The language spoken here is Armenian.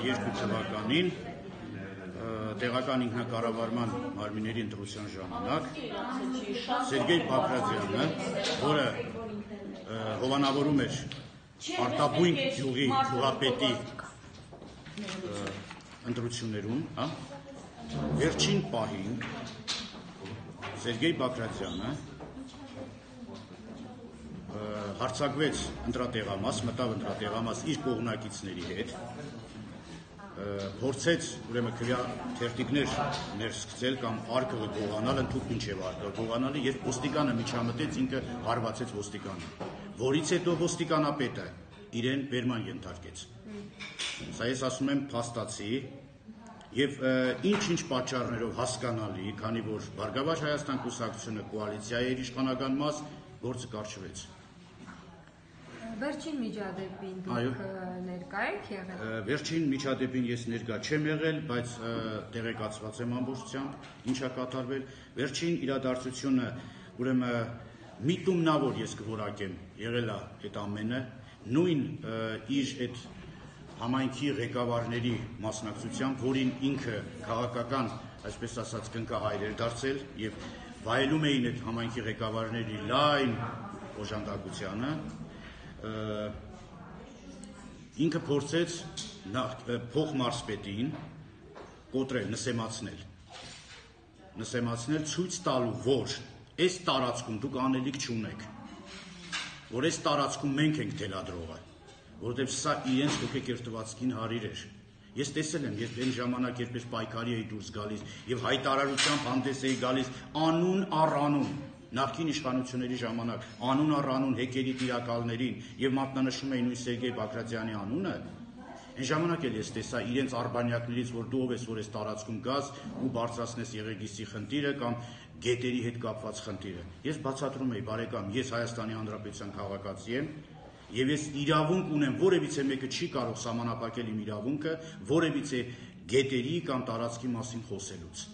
2002 թվականին տեղական ինքնակառավարման մարմինների ընտրության ժամանակ Սերգեյ Բակրատյանը, որը հովանավորում էր Արտաբույն գյուղի գյուղապետի ընտրություններում, հա, վերջին պահին Սերգեյ Բակրատյանը հարցակվեց ընտրատեղամաս, մտավ ընտրատեղամաս իր կողմնակիցների հետ, փորձեց ուրեմն քվյա թերտիկներ ներսկցել կամ արկղը գողանալ, ընդհանուր ինչև արկղը գողանալը, երբ ոստիկանը միջամտեց, ինքը հարվածեց ոստիկանին, որից հետո ոստիկանապետը իրեն վերման ենթարկեց։ Սա ես ասում եմ փաստացի, Եվ ինչ-ինչ պատճառներով հասկանալի, քանի որ Բարգավաճ Հայաստան կուսակցությունը կոալիցիայի էր իշխանական մաս, գործը կարճվեց։ Վերջին միջադեպին դուք ներկա եք եղել։ Վերջին միջադեպին ես ներկա չեմ եղել, բայց տեղեկացված եմ ամբողջությամբ ինչա կատարվել։ Վերջին իրադարձությունը, ուրեմն միտումնավոր ես կորակեմ, եղել է այդ ամենը, նույն իր այդ համայնքի ղեկավարների մասնակցությամբ, որին ինքը քաղաքական, այսպես ասած, կնկահայր էր դարձել եւ վայելում էին այդ համայնքի ղեկավարների լայն օժանդակությանը, ինքը փորձեց փոխմարսպետին կոտրել, նսեմացնել։ Նսեմացնել ցույց տալու, որ այս տարածքում դուք անելիք չունեք։ Որ այս տարածքում մենք ենք թելադրողը, որովհետև սա իրենց ոգեկերտվածքին հարիր էր։ Ես տեսել եմ, երբ այն ժամանակ երբ պայքարի էի դուրս գալիս եւ հայտարարությամբ հանդես էի գալիս անուն առ անուն, նախկին իշխանությունների ժամանակ անուն առ անուն հեկերի տիրակալներին եւ մատնանշում էին նույն Սերգեյ Բակրատյանի անունը, Այն ժամանակ էլ ես տեսա իրենց արբանյակներից, որ դու ով ես, որ ես տարածքում գաս ու բարձրացնես Եղեգիսի խնդիրը կամ գետերի հետ կապված խնդիրը։ Ես բացատրում եի, բարեկամ, ես Հայաստանի Հանրապետության քաղաքացի եմ, եւ ես իրավունք ունեմ, որևիցե մեկը չի կարող սահմանափակել իմ իրավունքը որևիցե գետերի կամ տարածքի մասին խոսելուց։